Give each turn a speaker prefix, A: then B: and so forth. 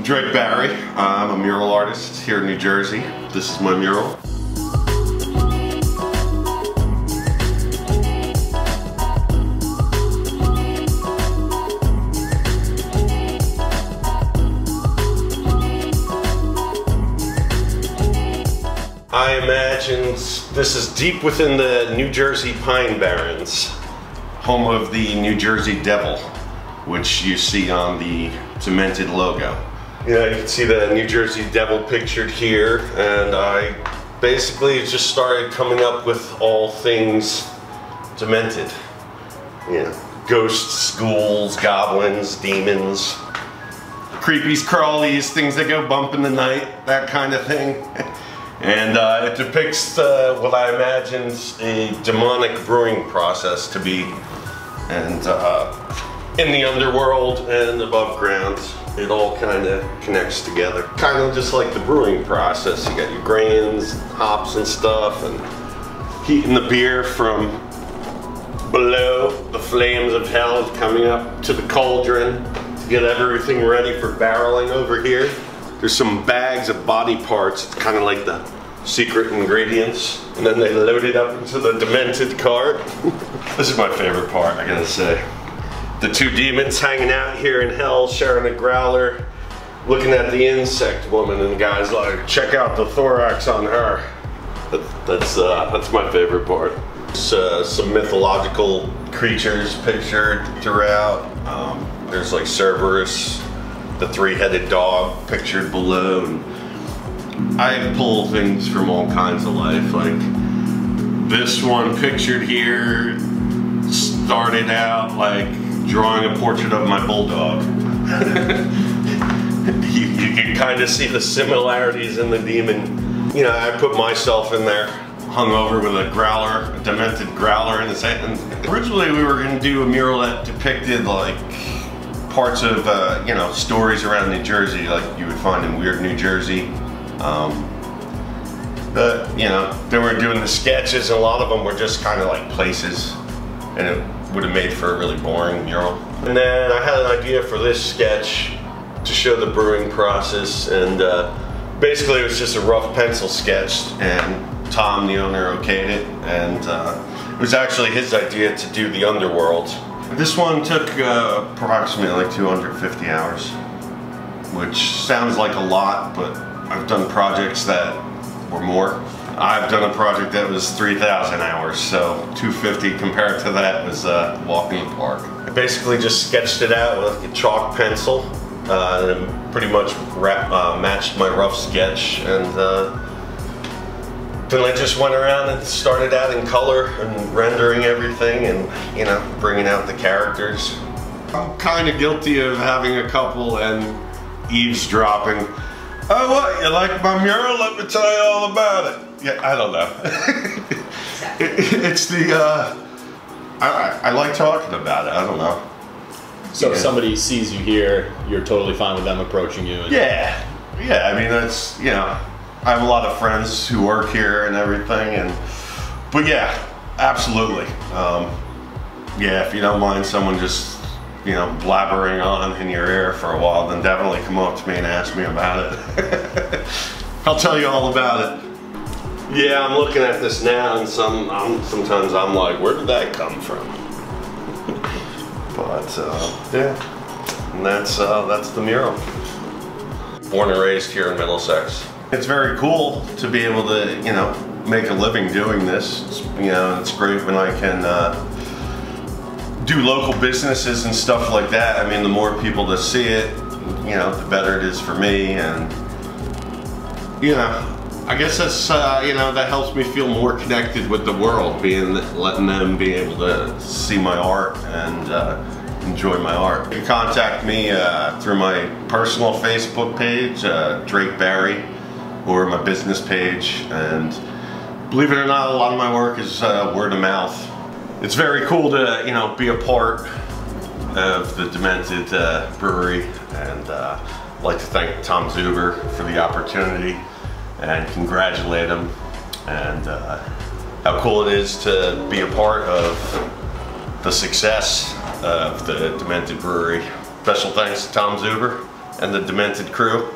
A: I'm Drake Barry. I'm a mural artist here in New Jersey. This is my mural. I imagine this is deep within the New Jersey Pine Barrens, home of the New Jersey Devil, which you see on the Demented logo. Know, you can see the New Jersey Devil pictured here, and I basically just started coming up with all things demented. Know, ghosts, ghouls, goblins, demons, creepies, crawlies, things that go bump in the night, that kind of thing. And uh, it depicts uh, what I imagine a demonic brewing process to be. And uh, in the underworld and above ground, it all kind of connects together. Kind of just like the brewing process. You got your grains, hops and stuff, and heating the beer from below the flames of hell coming up to the cauldron to get everything ready for barreling over here. There's some bags of body parts. It's kind of like the secret ingredients. And then they load it up into the demented cart. this is my favorite part, I gotta say. The two demons hanging out here in hell, sharing a growler, looking at the insect woman, and the guy's like, check out the thorax on her. That, that's, uh, that's my favorite part. Uh, some mythological creatures pictured throughout. Um, there's like Cerberus, the three-headed dog pictured below. And I pull things from all kinds of life. Like this one pictured here started out like drawing a portrait of my bulldog. you, you can kind of see the similarities in the demon. You know, I put myself in there hung over with a growler, a demented growler in his hand. Originally we were gonna do a mural that depicted like parts of, uh, you know, stories around New Jersey, like you would find in Weird New Jersey. Um, but, you know, then we are doing the sketches, and a lot of them were just kind of like places, and it would have made for a really boring mural. And then I had an idea for this sketch to show the brewing process, and uh, basically it was just a rough pencil sketch, and Tom, the owner, okayed it, and uh, it was actually his idea to do the underworld this one took uh, approximately like 250 hours, which sounds like a lot, but I've done projects that were more. I've done a project that was 3,000 hours, so 250 compared to that was uh, walking the park. I basically just sketched it out with a chalk pencil uh, and pretty much wrap, uh, matched my rough sketch and uh, then I just went around and started adding color and rendering everything and, you know, bringing out the characters. I'm kind of guilty of having a couple and eavesdropping. Oh, what, you like my mural? Let me tell you all about it. Yeah, I don't know. it, it's the, uh, I, I, like talking about it. I don't know.
B: So yeah. if somebody sees you here, you're totally fine with them approaching you?
A: yeah. Yeah, I mean, that's, you know, I have a lot of friends who work here and everything, and but yeah, absolutely. Um, yeah, if you don't mind someone just you know blabbering on in your ear for a while, then definitely come up to me and ask me about it. I'll tell you all about it. Yeah, I'm looking at this now, and some I'm, sometimes I'm like, where did that come from? but uh, yeah, and that's uh, that's the mural. Born and raised here in Middlesex. It's very cool to be able to, you know, make a living doing this. It's, you know, it's great when I can uh, do local businesses and stuff like that. I mean, the more people that see it, you know, the better it is for me. And, you know, I guess that's, uh, you know, that helps me feel more connected with the world, being, letting them be able to see my art and, uh, enjoy my art. You can contact me uh, through my personal Facebook page, uh, Drake Barry or my business page. And believe it or not, a lot of my work is uh, word of mouth. It's very cool to, you know, be a part of the Demented uh, Brewery and I'd like to thank Tom Zuber for the opportunity and congratulate them, and uh, how cool it is to be a part of the success of the Demented Brewery. Special thanks to Tom Zuber and the Demented crew.